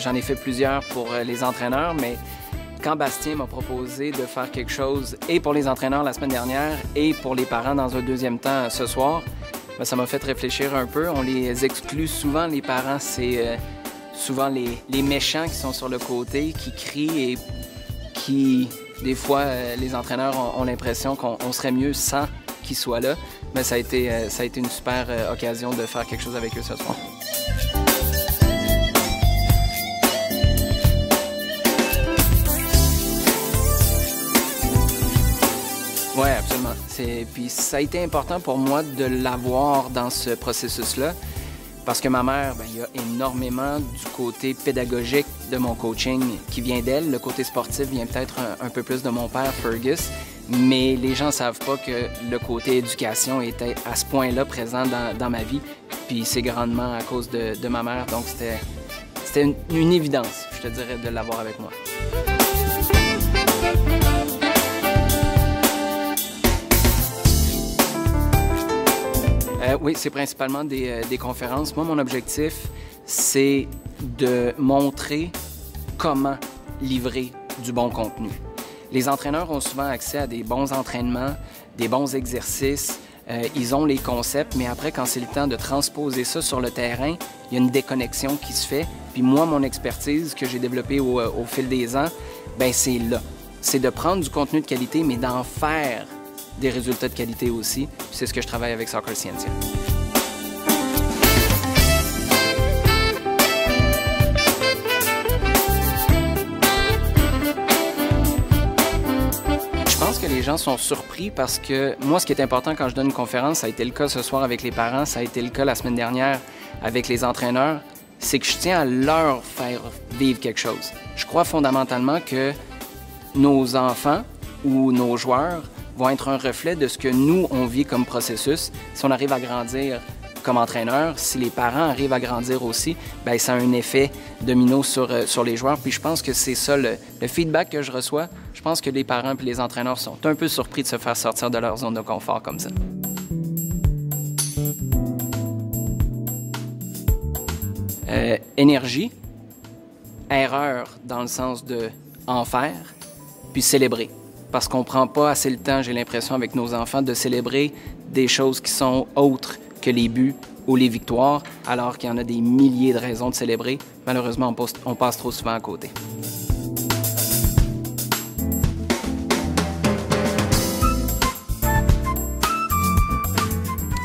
j'en ai fait plusieurs pour les entraîneurs, mais quand Bastien m'a proposé de faire quelque chose et pour les entraîneurs la semaine dernière et pour les parents dans un deuxième temps ce soir, ben, ça m'a fait réfléchir un peu. On les exclut souvent, les parents, c'est euh, souvent les, méchants qui sont sur le côté, qui crient et qui, des fois, euh, les entraîneurs ont, l'impression qu'on serait mieux sans qu'ils soient là. Mais ça a été, euh, ça a été une super occasion de faire quelque chose avec eux ce soir. Puis ça a été important pour moi de l'avoir dans ce processus-là. Parce que ma mère, ben, il y a énormément du côté pédagogique de mon coaching qui vient d'elle. Le côté sportif vient peut-être un, peu plus de mon père, Fergus. Mais les gens ne savent pas que le côté éducation était à ce point-là présent dans, ma vie. Puis c'est grandement à cause de, ma mère. Donc c'était une, une évidence, je te dirais, de l'avoir avec moi. Oui, c'est principalement euh, des, conférences. Moi, mon objectif, c'est de montrer comment livrer du bon contenu. Les entraîneurs ont souvent accès à des bons entraînements, des bons exercices, euh, ils ont les concepts, mais après, quand c'est le temps de transposer ça sur le terrain, il y a une déconnexion qui se fait. Puis moi, mon expertise que j'ai développée au, au, fil des ans, ben c'est là. C'est de prendre du contenu de qualité, mais d'en faire des résultats de qualité aussi. C'est ce que je travaille avec Soccer Scientia. Que les gens sont surpris parce que moi, ce qui est important quand je donne une conférence, ça a été le cas ce soir avec les parents, ça a été le cas la semaine dernière avec les entraîneurs, c'est que je tiens à leur faire vivre quelque chose. Je crois fondamentalement que nos enfants ou nos joueurs vont être un reflet de ce que nous, on vit comme processus. Si on arrive à grandir comme entraîneur, si les parents arrivent à grandir aussi, bien, ça a un effet domino sur, euh, sur les joueurs. Puis je pense que c'est ça le, feedback que je reçois. Je pense que les parents et les entraîneurs sont un peu surpris de se faire sortir de leur zone de confort comme ça. Euh, énergie, erreur dans le sens de en faire, puis célébrer parce qu'on prend pas assez le temps, j'ai l'impression, avec nos enfants, de célébrer des choses qui sont autres que les buts ou les victoires, alors qu'il y en a des milliers de raisons de célébrer. Malheureusement, on passe trop souvent à côté.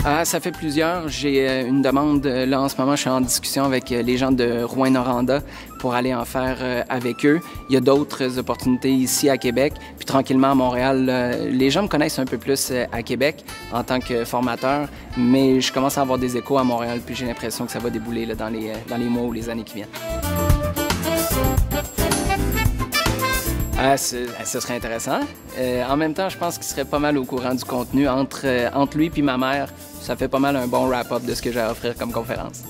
Ah, ça fait plusieurs. J'ai euh, une demande. Euh, là, en ce moment, je suis en discussion avec euh, les gens de Rouen-Noranda pour aller en faire avec eux. Il y a d'autres opportunités ici à Québec. Puis tranquillement à Montréal, les gens me connaissent un peu plus à Québec en tant que formateur, mais je commence à avoir des échos à Montréal, puis j'ai l'impression que ça va débouler dans, les, dans les mois ou les années qui viennent. Ah, ce, serait intéressant. en même temps, je pense qu'il serait pas mal au courant du contenu entre, entre lui et ma mère ça fait pas mal un bon wrap-up de ce que j'ai à offrir comme conférence.